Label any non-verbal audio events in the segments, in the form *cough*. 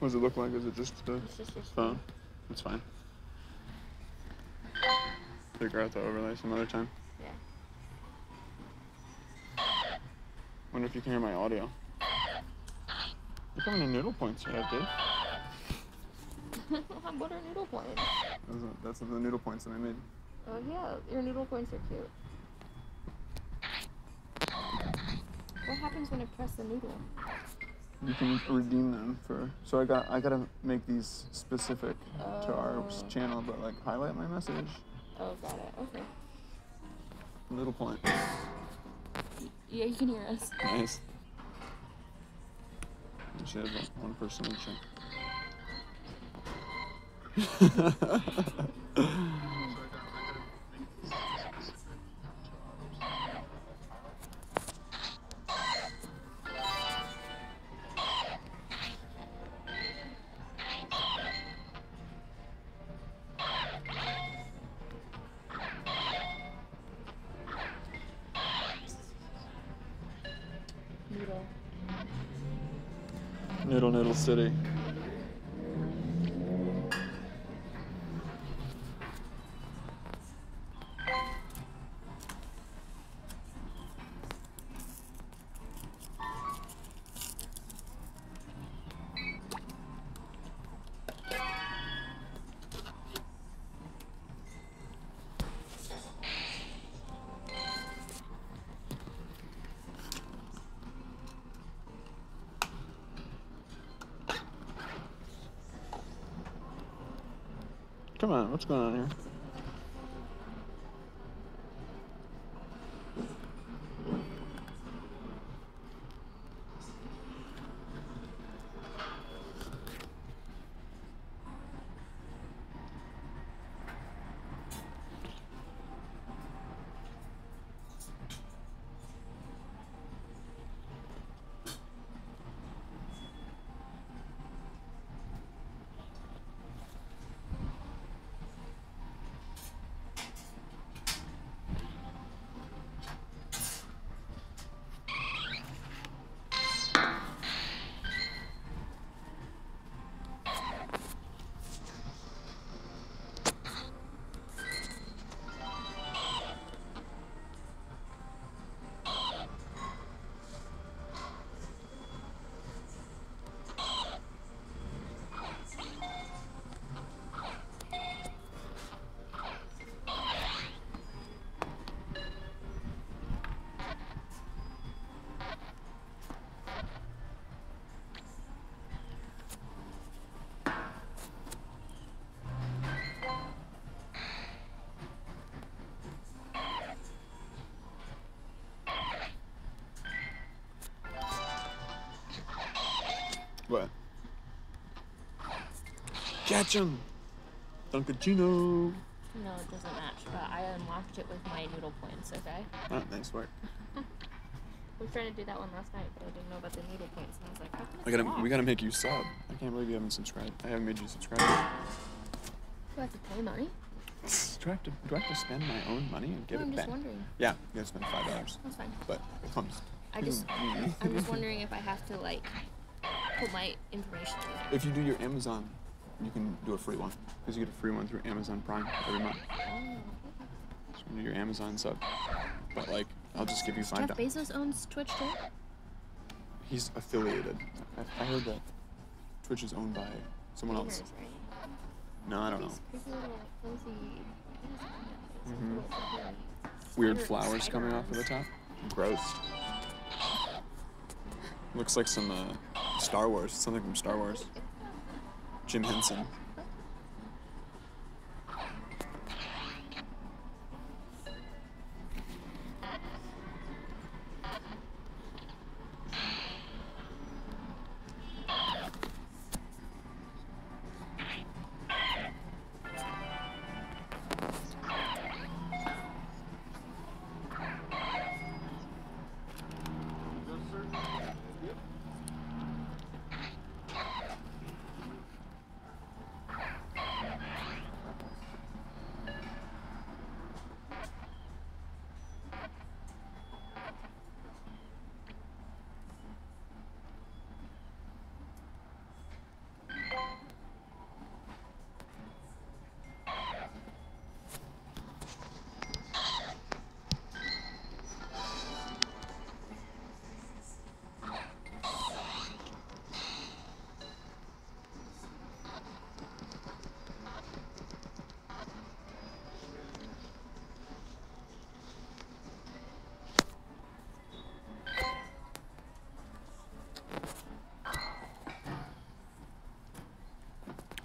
What does it look like? Is it just the It's just phone? That's fine. Figure out the overlay some other time. Yeah. Wonder if you can hear my audio. Look how many noodle points you have, dude. *laughs* what are noodle points? Those are- That's the noodle points that I made. Oh yeah, your noodle points are cute. What happens when I press the noodle? You can redeem them for. So I got I gotta make these specific to our Oh. channel, but like highlight my message. Oh, got it. Okay. Little point. Yeah, you can hear us. Nice. And She has one- one person in check. *laughs* Noodle Noodle City. Come on, what's going on here? Catch him! Dunkachino! No, it doesn't match, but I unlocked it with my noodle points, okay? Ah, nice work. *laughs* We were trying to do that one last night, but I didn't know about the noodle points, and I was like, how I gotta, we gotta make you sub. I can't believe you haven't subscribed. I haven't made you subscribe. Do I have to pay money? do I have to? Do I have to spend my own money and give No, it I'm just back? wondering. Yeah, you gotta spend five dollars, That's fine. but it comes. I just. *laughs* I'm just wondering if I have to like put my information in there. If you do your Amazon, you can do a free one because you get a free one through Amazon Prime every month. So you do your Amazon sub, but like I'll just give you five Jeff. Bezos owns Twitch too? He's affiliated. I, I heard that Twitch is owned by someone else. No, I don't know. These creepy little flimsy- what is it? Mhm. Weird flowers coming off of the top. Gross. Looks like some uh, Star Wars. Something from Star Wars. Jim Henson.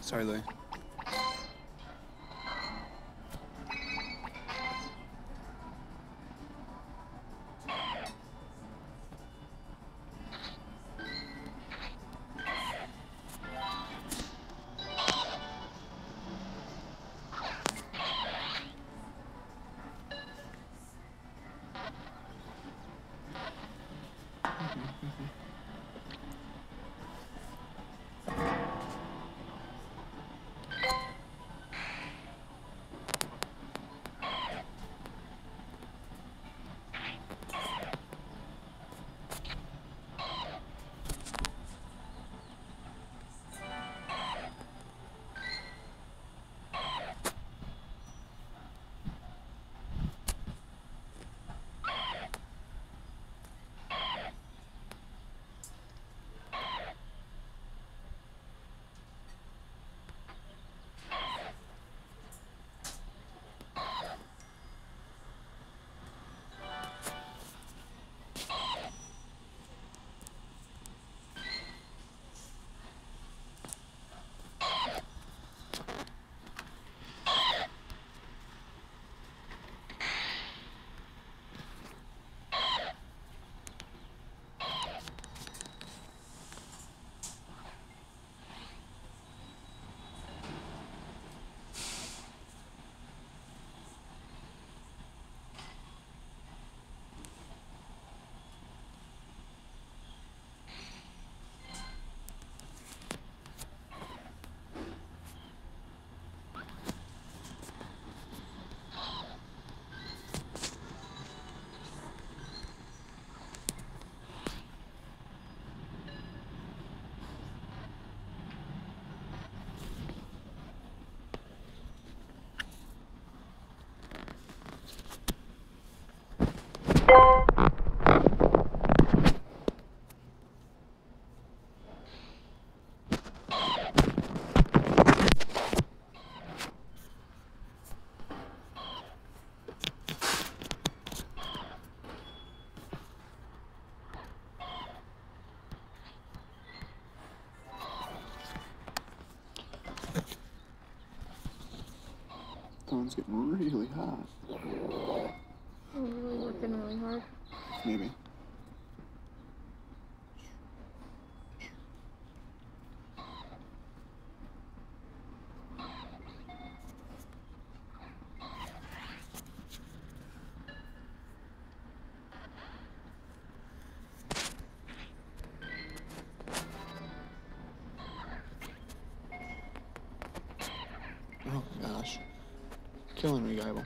Sorry, Louis. Really hot. Oh, really working really hard. Maybe. Killing me, Geibel.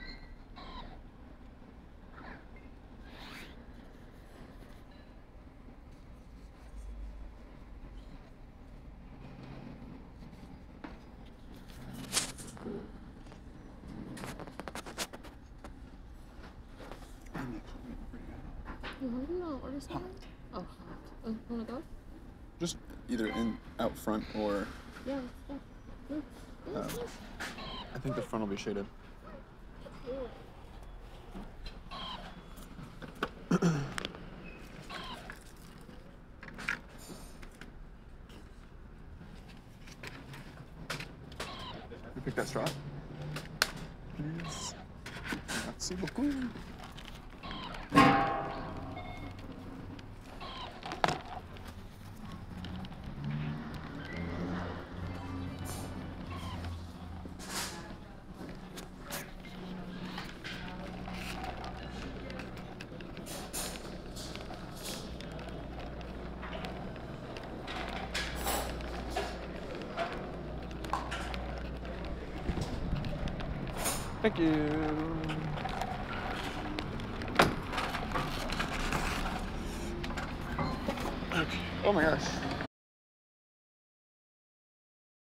You hungry? You want to order something? Oh, hot. Oh, you want to go? Just either in out front or Yeah, let's go. Ooh, ooh, Uh. I think the front will be shaded. Ooh. Thank you. Okay. Oh my gosh.